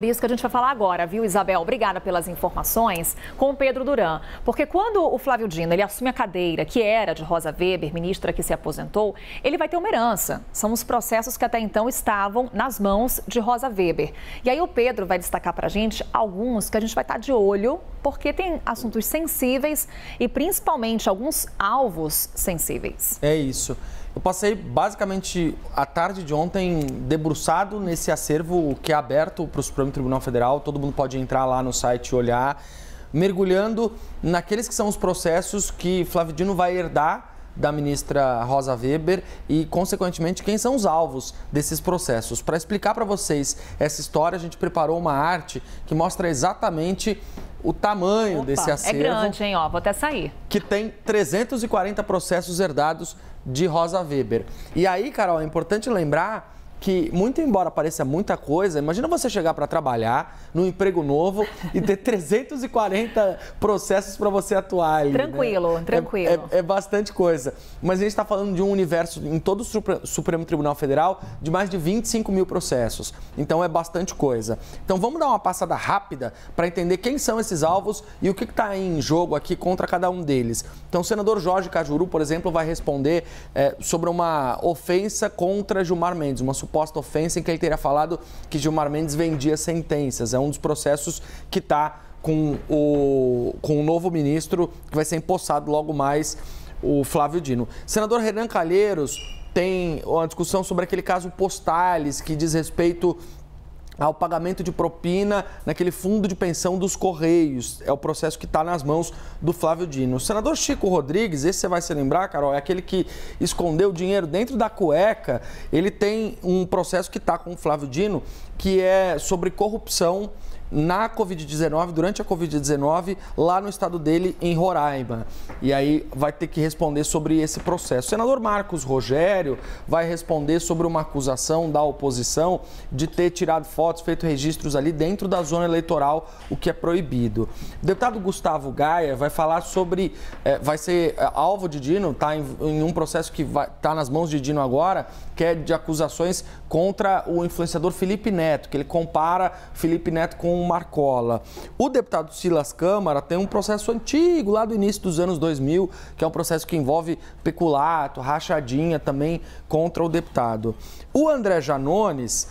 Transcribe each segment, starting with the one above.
Isso que a gente vai falar agora, viu, Isabel? Obrigada pelas informações com o Pedro Duran. Porque quando o Flávio Dino ele assume a cadeira, que era de Rosa Weber, ministra que se aposentou, ele vai ter uma herança. São os processos que até então estavam nas mãos de Rosa Weber. E aí o Pedro vai destacar para a gente alguns que a gente vai estar de olho, porque tem assuntos sensíveis e principalmente alguns alvos sensíveis. É isso. Eu passei basicamente a tarde de ontem debruçado nesse acervo que é aberto para o Supremo Tribunal Federal. Todo mundo pode entrar lá no site e olhar, mergulhando naqueles que são os processos que Flávio Dino vai herdar da ministra Rosa Weber e, consequentemente, quem são os alvos desses processos. Para explicar para vocês essa história, a gente preparou uma arte que mostra exatamente o tamanho Opa, desse acervo. É grande, hein? Ó, vou até sair. Que tem 340 processos herdados de Rosa Weber. E aí, Carol, é importante lembrar que, muito embora pareça muita coisa, imagina você chegar para trabalhar num emprego novo e ter 340 processos para você atuar ali. Tranquilo, né? tranquilo. É, é, é, bastante coisa. Mas a gente está falando de um universo em todo o Supremo Tribunal Federal de mais de 25 mil processos. Então é bastante coisa. Então vamos dar uma passada rápida para entender quem são esses alvos e o que está em jogo aqui contra cada um deles. Então o senador Jorge Cajuru, por exemplo, vai responder é, sobre uma ofensa contra Gilmar Mendes, uma suposta ofensa em que ele teria falado que Gilmar Mendes vendia sentenças. É um dos processos que está com o, com o novo ministro que vai ser empossado logo mais, o Flávio Dino. Senador Renan Calheiros tem uma discussão sobre aquele caso Postales, que diz respeito ao pagamento de propina naquele fundo de pensão dos Correios. É o processo que está nas mãos do Flávio Dino. O senador Chico Rodrigues, esse você vai se lembrar, Carol, é aquele que escondeu dinheiro dentro da cueca. Ele tem um processo que está com o Flávio Dino, que é sobre corrupção na Covid-19, durante a Covid-19, lá no estado dele, em Roraima. E aí vai ter que responder sobre esse processo. O senador Marcos Rogério vai responder sobre uma acusação da oposição de ter tirado fotos, feito registros ali dentro da zona eleitoral, o que é proibido. O deputado Gustavo Gaia vai falar sobre. É, vai ser é, alvo de Dino, está em, em, um processo que está nas mãos de Dino agora, que é de acusações contra o influenciador Felipe Neto, que ele compara Felipe Neto com com Marcola. O deputado Silas Câmara tem um processo antigo, lá do início dos anos 2000, que é um processo que envolve peculato, rachadinha também contra o deputado. O André Janones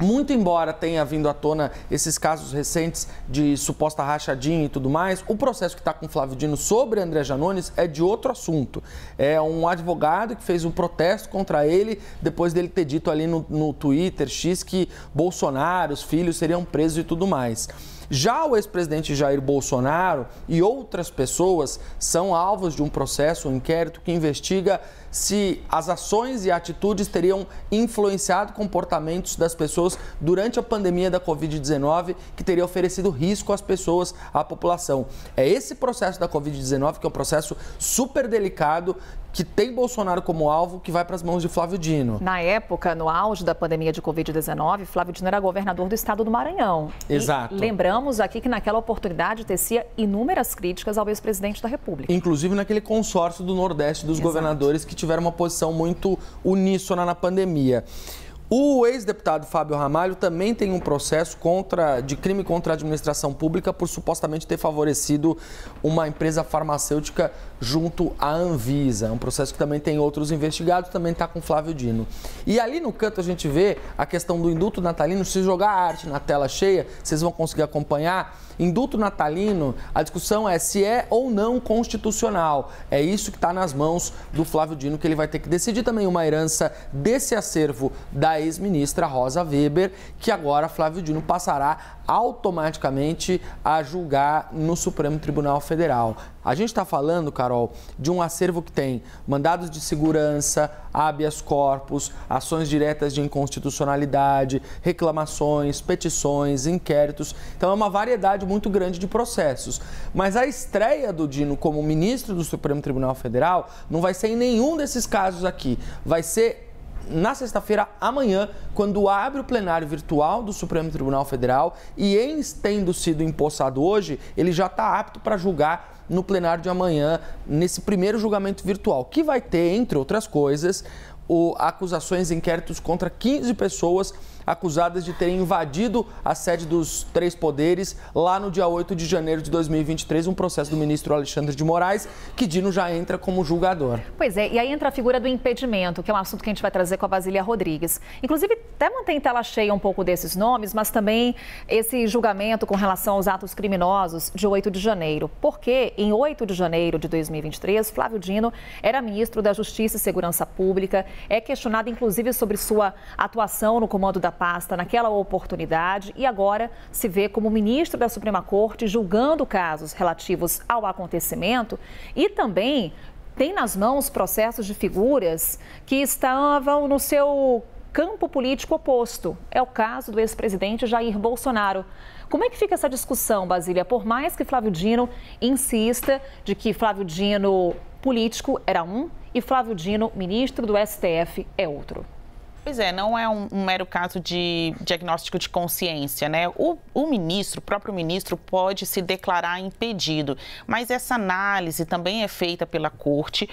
muito embora tenha vindo à tona esses casos recentes de suposta rachadinha e tudo mais, o processo que está com Flávio Dino sobre André Janones é de outro assunto. É um advogado que fez um protesto contra ele depois dele ter dito ali no, no Twitter X que Bolsonaro, os filhos seriam presos e tudo mais. Já o ex-presidente Jair Bolsonaro e outras pessoas são alvos de um processo, um inquérito que investiga se as ações e atitudes teriam influenciado comportamentos das pessoas durante a pandemia da Covid-19, que teria oferecido risco às pessoas, à população. É esse processo da Covid-19 que é um processo super delicado que tem Bolsonaro como alvo, que vai para as mãos de Flávio Dino. Na época, no auge da pandemia de Covid-19, Flávio Dino era governador do estado do Maranhão. Exato. E lembramos aqui que naquela oportunidade tecia inúmeras críticas ao ex-presidente da República. Inclusive naquele consórcio do Nordeste dos Exato. governadores que tiveram uma posição muito uníssona na pandemia. O ex-deputado Fábio Ramalho também tem um processo contra, de crime contra a administração pública por supostamente ter favorecido uma empresa farmacêutica junto à Anvisa. É um processo que também tem outros investigados, também está com Flávio Dino. E ali no canto a gente vê a questão do indulto natalino. Se jogar a arte na tela cheia, vocês vão conseguir acompanhar. Indulto natalino, a discussão é se é ou não constitucional. É isso que está nas mãos do Flávio Dino, que ele vai ter que decidir também uma herança desse acervo da ex-ministra Rosa Weber, que agora Flávio Dino passará automaticamente a julgar no Supremo Tribunal Federal. A gente está falando, Carol, de um acervo que tem mandados de segurança, habeas corpus, ações diretas de inconstitucionalidade, reclamações, petições, inquéritos. Então é uma variedade muito grande de processos. Mas a estreia do Dino como ministro do Supremo Tribunal Federal não vai ser em nenhum desses casos aqui. Vai ser na sexta-feira, amanhã, quando abre o plenário virtual do Supremo Tribunal Federal e, em tendo sido empossado hoje, ele já está apto para julgar no plenário de amanhã, nesse primeiro julgamento virtual, que vai ter, entre outras coisas, o, acusações e inquéritos contra 15 pessoas acusadas de terem invadido a sede dos três poderes lá no dia 8 de janeiro de 2023, um processo do ministro Alexandre de Moraes, que Dino já entra como julgador. Pois é, e aí entra a figura do impedimento, que é um assunto que a gente vai trazer com a Basília Rodrigues. Inclusive, até mantém tela cheia um pouco desses nomes, mas também esse julgamento com relação aos atos criminosos de 8 de janeiro. Porque em 8 de janeiro de 2023, Flávio Dino era ministro da Justiça e Segurança Pública, é questionado inclusive sobre sua atuação no comando da pasta naquela oportunidade e agora se vê como ministro da Suprema Corte julgando casos relativos ao acontecimento e também tem nas mãos processos de figuras que estavam no seu campo político oposto. É o caso do ex-presidente Jair Bolsonaro. Como é que fica essa discussão, Basília? Por mais que Flávio Dino insista de que Flávio Dino político era um e Flávio Dino, ministro do STF, é outro. Pois é, não é um, um, mero caso de diagnóstico de consciência, né? O, o, ministro, o próprio ministro, pode se declarar impedido, mas essa análise também é feita pela corte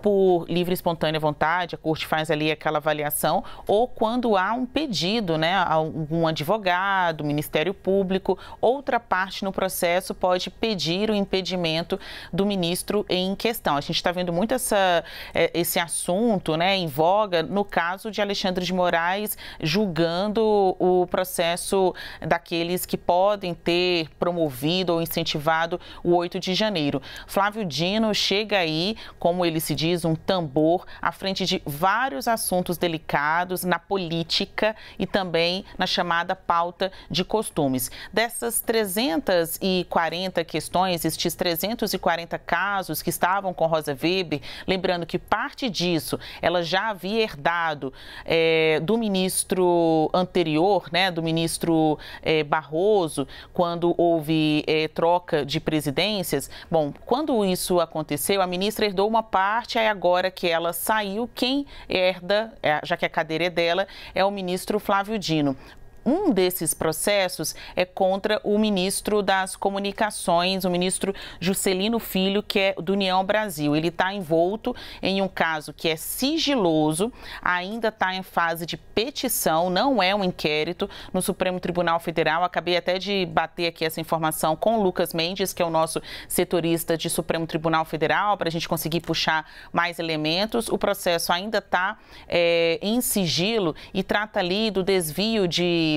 por livre e espontânea vontade, a corte faz ali aquela avaliação, ou quando há um pedido, né, algum advogado, Ministério Público, outra parte no processo pode pedir o impedimento do ministro em questão. A gente está vendo muito essa, é, esse assunto né, em voga no caso de Alexandre de Moraes julgando o processo daqueles que podem ter promovido ou incentivado o 8 de janeiro. Flávio Dino chega aí, como ele se diz, um tambor à frente de vários assuntos delicados na política e também na chamada pauta de costumes. Dessas 340 questões, estes 340 casos que estavam com Rosa Weber, lembrando que parte disso ela já havia herdado é, do ministro anterior, né, do ministro é, Barroso, quando houve é, troca de presidências. Bom, quando isso aconteceu, a ministra herdou uma parte parte, aí agora que ela saiu, quem herda, é, já que a cadeira é dela, é o ministro Flávio Dino. Um desses processos é contra o ministro das Comunicações, o ministro Juscelino Filho, que é do União Brasil. Ele está envolto em um caso que é sigiloso, ainda está em fase de petição, não é um inquérito no Supremo Tribunal Federal. Acabei até de bater aqui essa informação com o Lucas Mendes, que é o nosso setorista de Supremo Tribunal Federal, para a gente conseguir puxar mais elementos. O processo ainda está é, em sigilo e trata ali do desvio de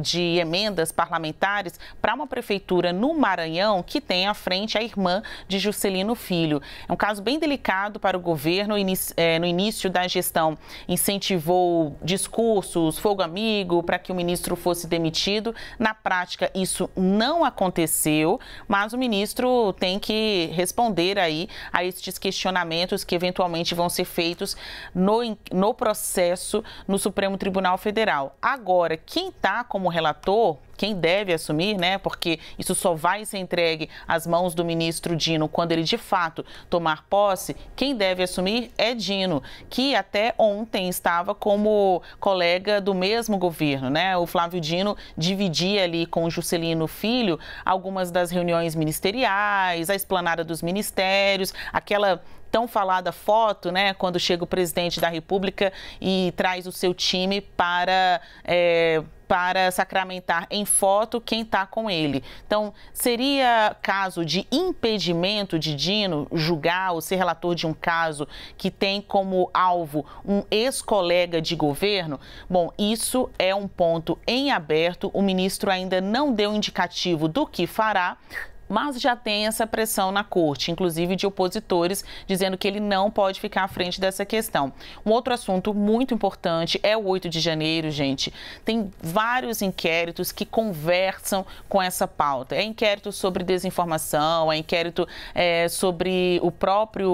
de, emendas parlamentares para uma prefeitura no Maranhão que tem à frente a irmã de Juscelino Filho. É um caso bem delicado para o governo. É, no início da gestão, incentivou discursos, fogo amigo, para que o ministro fosse demitido. Na prática, isso não aconteceu, mas o ministro tem que responder aí a estes questionamentos que eventualmente vão ser feitos no, no processo no Supremo Tribunal Federal. Agora, quem está como relator, quem deve assumir, né? Porque isso só vai ser entregue às mãos do ministro Dino quando ele de fato tomar posse. Quem deve assumir é Dino, que até ontem estava como colega do mesmo governo, né? O Flávio Dino dividia ali com o Juscelino Filho algumas das reuniões ministeriais, a esplanada dos ministérios, aquela tão falada foto, né, quando chega o presidente da República e traz o seu time para é, para sacramentar em foto quem está com ele. Então, seria caso de impedimento de Dino julgar ou ser relator de um caso que tem como alvo um ex-colega de governo? Bom, isso é um ponto em aberto. O ministro ainda não deu indicativo do que fará mas já tem essa pressão na corte, inclusive de opositores, dizendo que ele não pode ficar à frente dessa questão. Um outro assunto muito importante é o 8 de janeiro, gente. Tem vários inquéritos que conversam com essa pauta. É inquérito sobre desinformação, é inquérito é, sobre o próprio,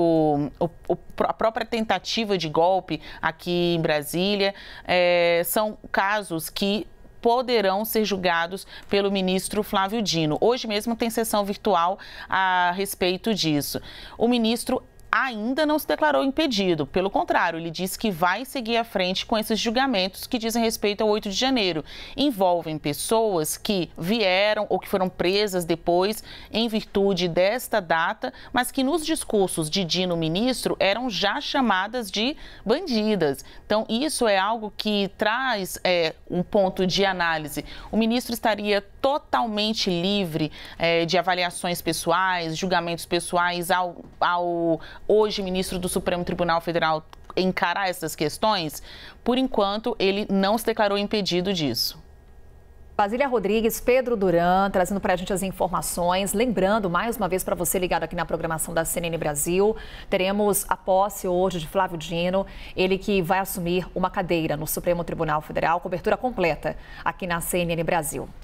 o, o, a própria tentativa de golpe aqui em Brasília. É, são casos que poderão ser julgados pelo ministro Flávio Dino. Hoje mesmo tem sessão virtual a respeito disso. O ministro ainda não se declarou impedido. Pelo contrário, ele disse que vai seguir à frente com esses julgamentos que dizem respeito ao 8 de janeiro. Envolvem pessoas que vieram ou que foram presas depois em virtude desta data, mas que nos discursos de Dino ministro eram já chamadas de bandidas. Então, isso é algo que traz é, um ponto de análise. O ministro estaria totalmente livre é, de avaliações pessoais, julgamentos pessoais ao, ao hoje ministro do Supremo Tribunal Federal encarar essas questões, por enquanto ele não se declarou impedido disso. Basília Rodrigues, Pedro Duran, trazendo para a gente as informações. Lembrando, mais uma vez, para você ligado aqui na programação da CNN Brasil, teremos a posse hoje de Flávio Dino, ele que vai assumir uma cadeira no Supremo Tribunal Federal, cobertura completa aqui na CNN Brasil.